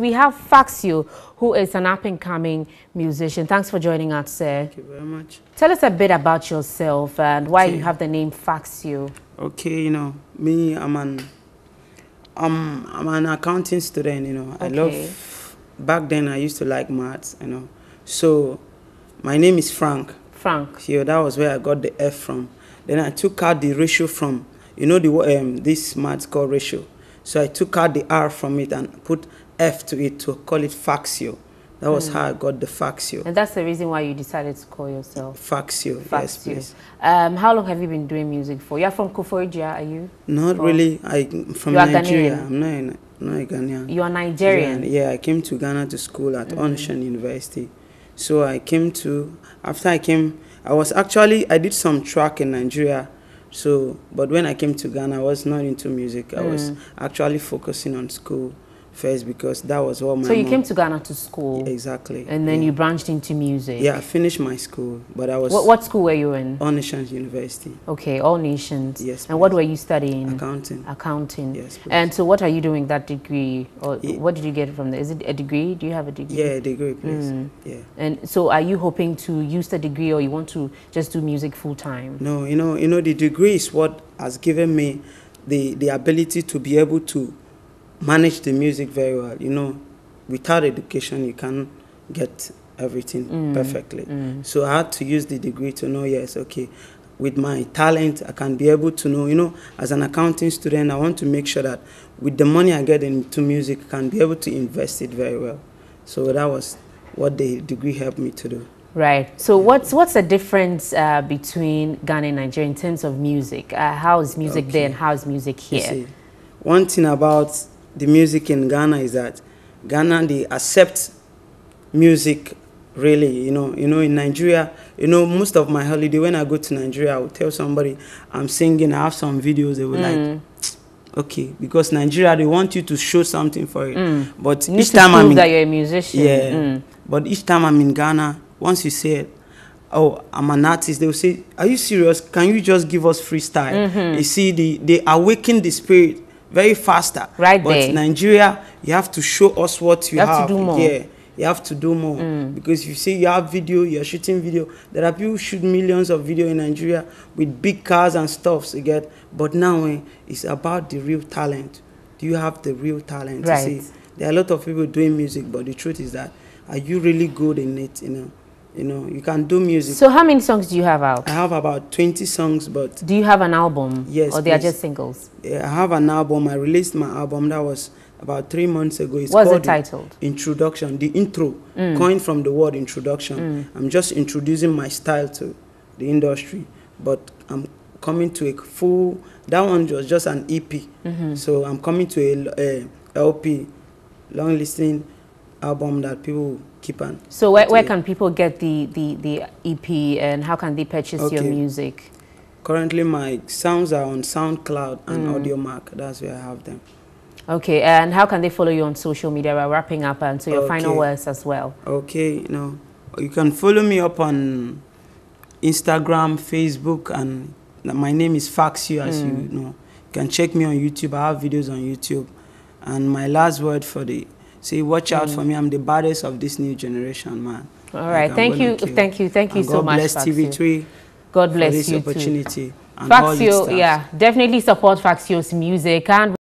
We have Faxio, who is an up-and-coming musician. Thanks for joining us, sir. Thank you very much. Tell us a bit about yourself and why Okay. you have the name Faxio. Okay, you know, me, I'm an, I'm, I'm an accounting student, you know. I Okay. love, back then I used to like maths, you know. So, my name is Frank. Frank. So that was where I got the F from. Then I took out the ratio from, you know, the um, this maths called ratio. So I took out the R from it and put F to it to call it Faxio. That was how I got the Faxio. And that's the reason why you decided to call yourself Faxio, yes, Faxio. please. Um, how long have you been doing music for? You're from Koforidua, are you? Not Or- really. I'm from You are Nigeria. Ghanaian? I'm not a, not Ghanaian. You are Nigerian. Yeah, I came to Ghana to school at. All Nations University. So I came to after I came, I was actually I did some track in Nigeria. So, but when I came to Ghana, I was not into music. I was Mm. actually focusing on school first because that was what my So you mom- came to Ghana to school exactly. and then yeah. you branched into music. yeah, I finished my school, but I was What, what school were you in? All Nations University, Okay, all nations. Yes, And what were you studying? accounting. Accounting. Yes, please. And so, what are you doing that degree, or Ye- what did you get from there? Is it a degree? Do you have a degree? Yeah, degree, please. Mm. Yeah. And so, are you hoping to use the degree, or you want to just do music full time? No, you know, you know, the degree is what has given me the the ability to be able to manage the music very well. You know, without education, you can't get everything Mm, perfectly. mm. So I had to use the degree to know, yes, okay, with my talent, I can be able to know, you know, as an accounting student, I want to make sure that with the money I get into music, I can be able to invest it very well. So that was what the degree helped me to do. Right. So, what's what's the difference uh, between Ghana and Nigeria in terms of music? Uh, how is music there, and how is music here? see, one thing about the music in Ghana is that Ghana they accept music really. You know, you know in Nigeria, you know most of my holiday when I go to Nigeria, I will tell somebody I'm singing. I have some videos. They will Mm. like, okay, because Nigeria they want you to show something for it. Mm. But You each time I'm in, that you're a musician. yeah. Mm. But each time I'm in Ghana, once you say, "Oh, I'm an artist," they will say, "Are you serious? Can you just give us freestyle?" Mm-hmm. You see, the they awaken the spirit very faster. Right but there. Nigeria, you have to show us what you, You have to do more. Mm. Yeah, you have to do more because you see, you have video, you're shooting video. There are people shoot millions of video in Nigeria with big cars and stuff. You get, but now eh, it's about the real talent. Do you have the real talent? Right. You see, there are a lot of people doing music, but the truth is that are you really good in it? You know, you know, you can do music. So, how many songs do you have out? I have about 20 songs, but Do you have an album? Yes, Or they are just singles? yeah, I have an album. I released my album that was about three months ago. It's What's it called titled? Introduction. The intro, mm. coined from the word introduction. Mm. I'm just introducing my style to the industry, but I'm coming to a full. That one was just an EP, mm-hmm. so I'm coming to a, a LP, long listening album that people keep on. So, where, where can people get the, the, the EP and how can they purchase your music? Currently, my sounds are on SoundCloud and Mm. Audiomack. That's where I have them. Okay, and how can they follow you on social media? We're wrapping up, and so your final words as well. Okay, you know, you can follow me up on Instagram, Facebook, and my name is Faxio, as you know. You can check me on YouTube. I have videos on YouTube. And my last word for the say, watch out for mm. me. I'm the baddest of this new generation, man. All right. Like, right, I'm thank you, thank you, thank you And so God much, bless Faxio. TV3 God for bless this you too. opportunity. and all its Faxio, yeah, definitely support Faxio's music and.